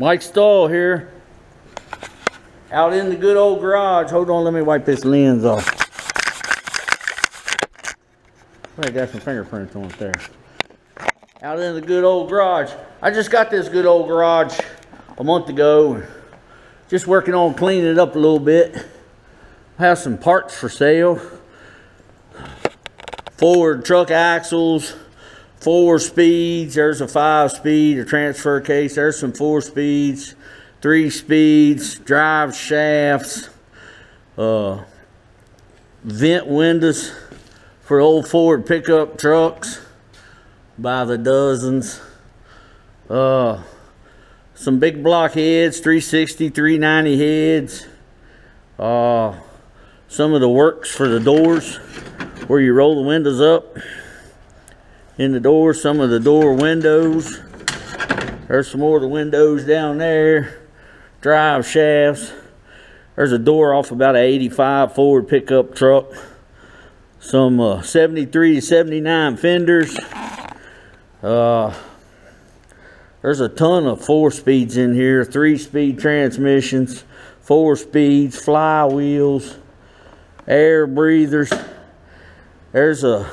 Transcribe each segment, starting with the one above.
Mike Stull here. Out in the good old garage. Hold on, let me wipe this lens off. I got some fingerprints on it there. Out in the good old garage. I just got this good old garage a month ago. Just working on cleaning it up a little bit. I have some parts for sale. Ford truck axles, four speeds. There's a five speed, a transfer case. There's some four speeds, three speeds, drive shafts, uh, vent windows for old Ford pickup trucks by the dozens. Uh, some big block heads, 360, 390 heads. Uh, some of the works for the doors where you roll the windows up in the door, some of the door windows. There's some more of the windows down there. Drive shafts. There's a door off about an 85 Ford pickup truck. Some uh, 73 to 79 fenders. Uh, there's a ton of four speeds in here. Three speed transmissions, four speeds, flywheels, air breathers. There's a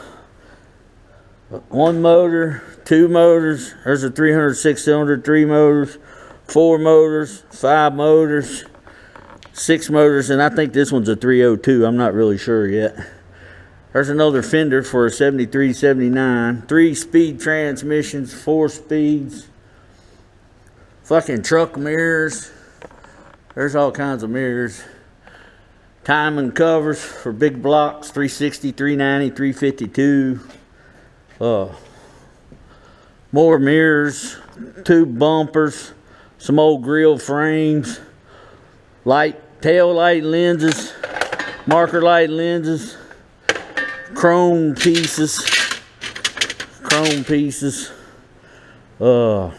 one motor, two motors. There's a 306 cylinder, three motors, four motors, five motors, six motors, and I think this one's a 302. I'm not really sure yet. There's another fender for a 73, 79. Three speed transmissions, four speeds. Fucking truck mirrors. There's all kinds of mirrors timing covers for big blocks 360 390 352 uh, more mirrors two bumpers some old grill frames light tail light lenses marker light lenses chrome pieces chrome pieces uh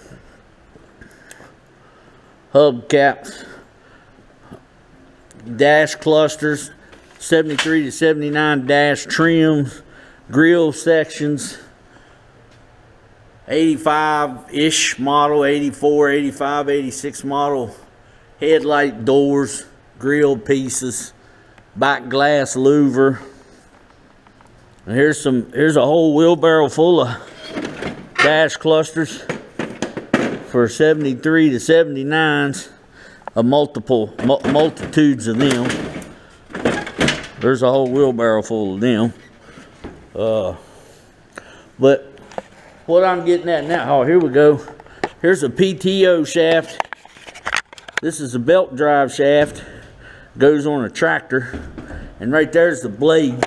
hubcaps dash clusters, 73 to 79 dash trims, grill sections, 85-ish model, 84, 85, 86 model, headlight doors, grill pieces, back glass louver. And here's some here's a whole wheelbarrow full of dash clusters for 73 to 79s a multiple multitudes of them. There's a whole wheelbarrow full of them. Uh, but what I'm getting at now, oh, here we go. Here's a PTO shaft. This is a belt drive shaft. Goes on a tractor. And right there's the blade.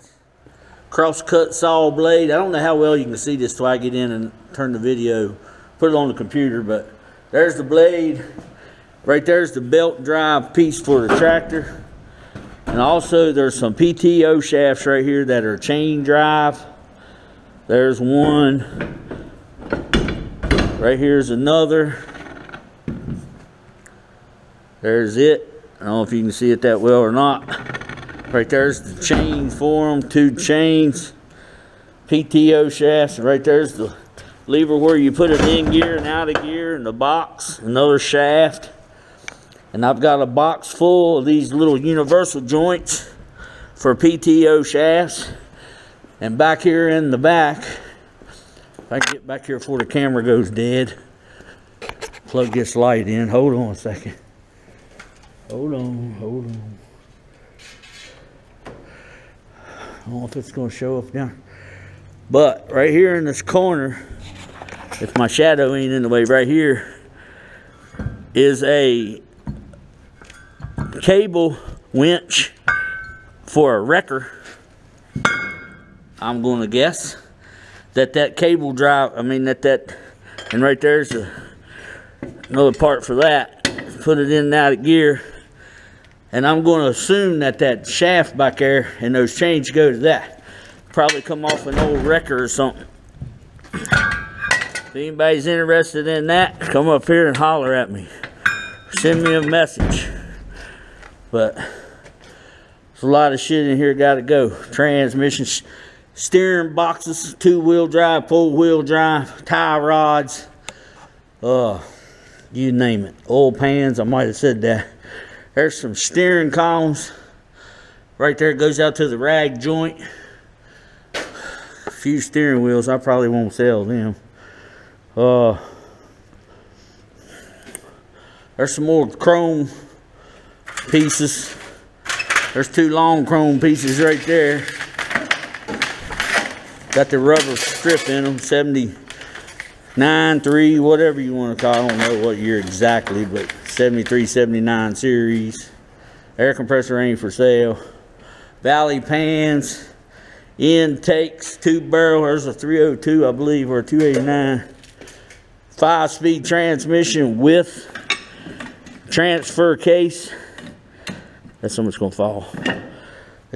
Cross-cut saw blade. I don't know how well you can see this till I get in and turn the video, put it on the computer, but there's the blade. Right there's the belt drive piece for the tractor. And also there's some PTO shafts right here that are chain drive. There's one. Right here's another. There's it. I don't know if you can see it that well or not. Right there's the chains for them, two chains. PTO shafts. Right there's the lever where you put it in gear and out of gear and the box, another shaft. And I've got a box full of these little universal joints for PTO shafts. And back here in the back, I can get back here before the camera goes dead, plug this light in. Hold on a second. Hold on, hold on. I don't know if it's going to show up down. But right here in this corner, if my shadow ain't in the way, right here is a cable winch for a wrecker, I'm going to guess that that cable drive, I mean that that, and right there's a, another part for that. Put it in and out of gear. And I'm going to assume that that shaft back there and those chains go to that. Probably come off an old wrecker or something. If anybody's interested in that, come up here and holler at me. Send me a message. But there's a lot of shit in here got to go. Transmission, steering boxes, two-wheel drive, four-wheel drive, tie rods. Uh, you name it. Oil pans, I might have said that. There's some steering columns. Right there it goes out to the rag joint. A few steering wheels, I probably won't sell them. Uh, there's some more chrome pieces. There's two long chrome pieces right there. Got the rubber strip in them, 79, 3, whatever you want to call it. I don't know what year exactly, but 73, 79 series. Air compressor ain't for sale. Valley pans, intakes, two barrel. There's a 302, I believe, or a 289. Five speed transmission with transfer case. That's so gonna fall.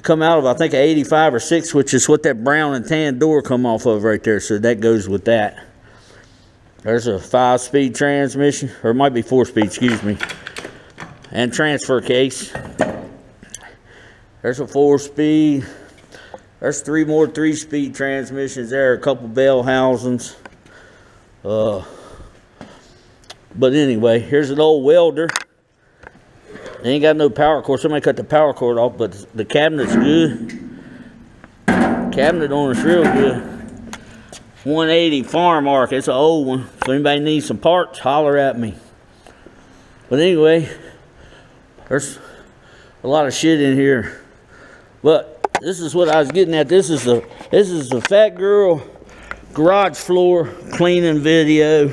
Come out of I think a 85 or 6, which is what that brown and tan door come off of right there. So that goes with that. There's a five speed transmission, or it might be four speed, excuse me. And transfer case. There's a four speed. There's three more three speed transmissions there, a couple bell housings. Uh, but anyway, here's an old welder. They ain't got no power cord. Somebody cut the power cord off, but the cabinet's good. Cabinet on it's real good. 180 farm arc. It's an old one. So anybody needs some parts, holler at me. But anyway, there's a lot of shit in here. But this is what I was getting at. This is the this is the fat girl garage floor cleaning video.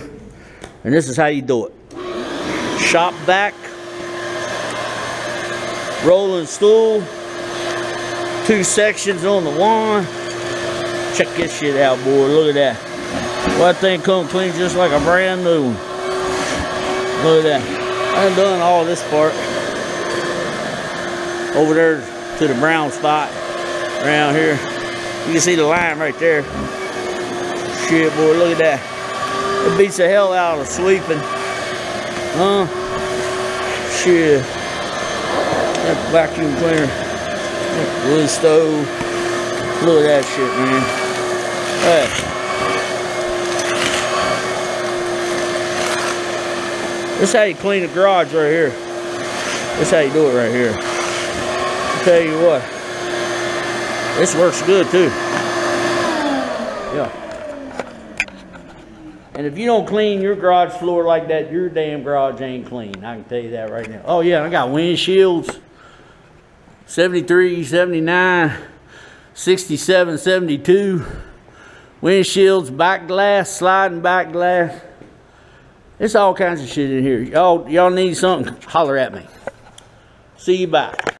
And this is how you do it. Shop Vac rolling stool, two sections on the one. Check this shit out, boy. Look at that. Well, that thing come clean just like a brand new one. Look at that. I done done all this part. Over there to the brown spot. Around here. You can see the line right there. Shit, boy, look at that. It beats the hell out of sweeping. Huh? Shit. That vacuum cleaner. That wood stove. Look at that shit, man. Hey. This is how you clean a garage right here. This is how you do it right here. I'll tell you what. This works good too. Yeah. And if you don't clean your garage floor like that, your damn garage ain't clean. I can tell you that right now. Oh yeah, I got windshields. 73, 79, 67, 72. Windshields, back glass, sliding back glass. It's all kinds of shit in here. Y'all, y'all need something, holler at me. See you back.